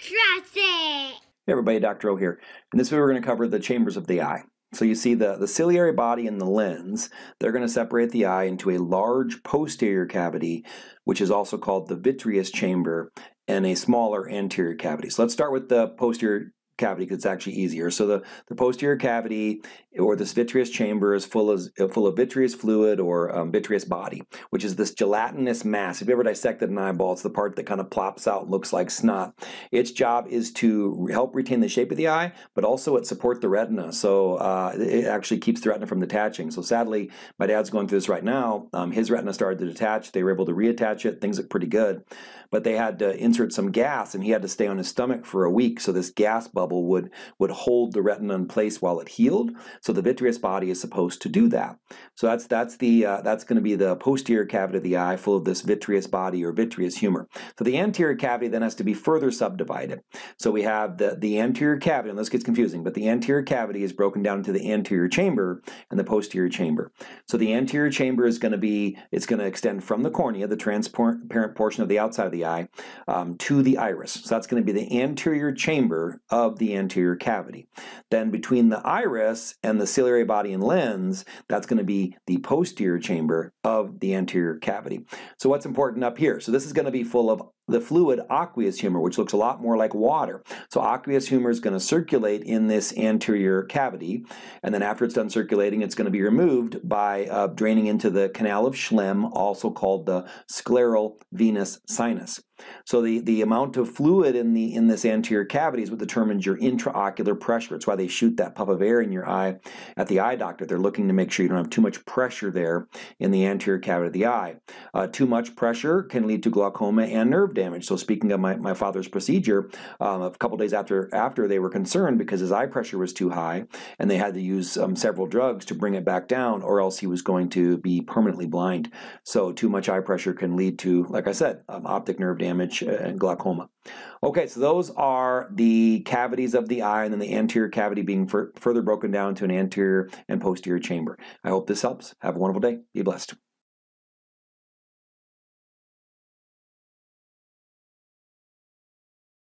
Trust it. Hey everybody, Dr. O here. In this video we're going to cover the chambers of the eye. So you see the, the ciliary body and the lens, they're going to separate the eye into a large posterior cavity, which is also called the vitreous chamber, and a smaller anterior cavity. So let's start with the posterior cavity because it's actually easier. So the, the posterior cavity or this vitreous chamber is full of, full of vitreous fluid or um, vitreous body, which is this gelatinous mass. If you ever dissected an eyeball, it's the part that kind of plops out looks like snot. Its job is to help retain the shape of the eye, but also it supports the retina. So uh, it actually keeps the retina from detaching. So sadly, my dad's going through this right now. Um, his retina started to detach. They were able to reattach it. Things look pretty good. But they had to insert some gas and he had to stay on his stomach for a week. So this gas bubble bubble would, would hold the retina in place while it healed. So the vitreous body is supposed to do that. So that's, that's, the, uh, that's going to be the posterior cavity of the eye full of this vitreous body or vitreous humor. So the anterior cavity then has to be further subdivided. So we have the, the anterior cavity, and this gets confusing, but the anterior cavity is broken down into the anterior chamber and the posterior chamber. So the anterior chamber is going to be, it's going to extend from the cornea, the transparent portion of the outside of the eye, um, to the iris. So that's going to be the anterior chamber of the anterior cavity. Then between the iris and the ciliary body and lens, that's going to be the posterior chamber of the anterior cavity. So what's important up here? So this is going to be full of the fluid aqueous humor, which looks a lot more like water. So aqueous humor is going to circulate in this anterior cavity, and then after it's done circulating, it's going to be removed by uh, draining into the canal of Schlemm, also called the scleral venous sinus. So the, the amount of fluid in the in this anterior cavity is what determines your intraocular pressure. It's why they shoot that puff of air in your eye at the eye doctor. They're looking to make sure you don't have too much pressure there in the anterior cavity of the eye. Uh, too much pressure can lead to glaucoma and nerve damage. So speaking of my, my father's procedure, um, a couple days after after they were concerned because his eye pressure was too high and they had to use um, several drugs to bring it back down or else he was going to be permanently blind. So too much eye pressure can lead to, like I said, um, optic nerve damage uh, and glaucoma. Okay, so those are the cavities of the eye and then the anterior cavity being further broken down to an anterior and posterior chamber. I hope this helps. Have a wonderful day. Be blessed.